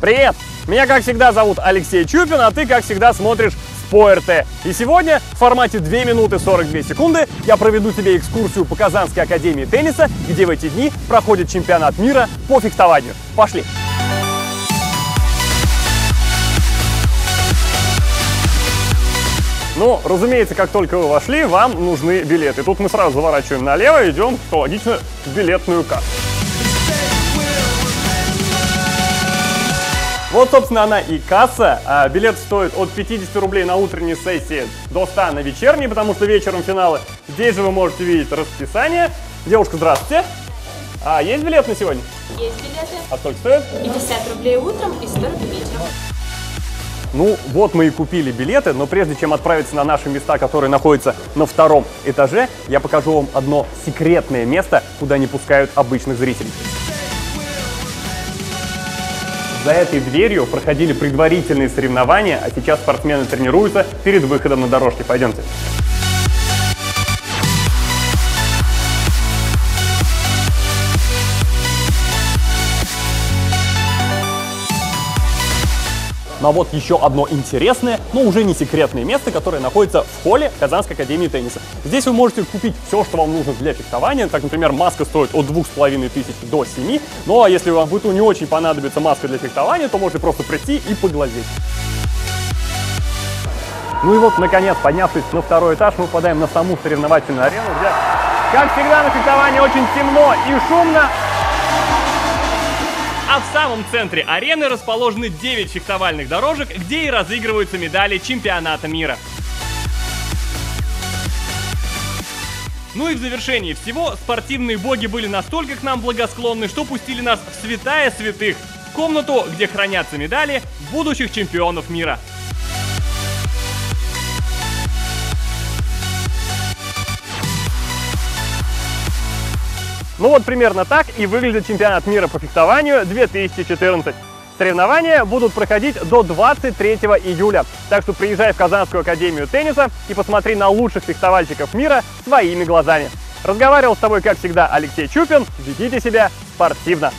Привет! Меня, как всегда, зовут Алексей Чупин, а ты, как всегда, смотришь по. И сегодня в формате 2 минуты 42 секунды я проведу тебе экскурсию по Казанской академии тенниса, где в эти дни проходит чемпионат мира по фехтованию. Пошли! Ну, разумеется, как только вы вошли, вам нужны билеты. Тут мы сразу заворачиваем налево и идем, что логично, в билетную кассу. Вот, собственно, она и касса. А, билет стоит от 50 рублей на утренней сессии до 100 на вечерней, потому что вечером финалы. Здесь же вы можете видеть расписание. Девушка, здравствуйте. А есть билет на сегодня? Есть билеты. А сколько стоит? 50 рублей утром и 100 рублей вечером. Ну, вот мы и купили билеты, но прежде чем отправиться на наши места, которые находятся на втором этаже, я покажу вам одно секретное место, куда не пускают обычных зрителей. За этой дверью проходили предварительные соревнования, а сейчас спортсмены тренируются перед выходом на дорожки. Пойдемте. А вот еще одно интересное, но уже не секретное место, которое находится в холле Казанской академии тенниса. Здесь вы можете купить все, что вам нужно для фехтования. Так, например, маска стоит от 2500 до 7. Ну а если вам быту не очень понадобится маска для фехтования, то можете просто прийти и поглазеть. Ну и вот, наконец, поднявшись на второй этаж, мы попадаем на саму соревновательную арену, где, как всегда, на фехтовании очень темно и шумно, в самом центре арены расположены 9 фехтовальных дорожек, где и разыгрываются медали чемпионата мира. Ну и в завершении всего, спортивные боги были настолько к нам благосклонны, что пустили нас в святая святых, комнату, где хранятся медали будущих чемпионов мира. Ну вот примерно так и выглядит чемпионат мира по фехтованию 2014. Соревнования будут проходить до 23 июля, так что приезжай в Казанскую академию тенниса и посмотри на лучших фехтовальщиков мира своими глазами. Разговаривал с тобой, как всегда, Алексей Чупин. Ведите себя спортивно.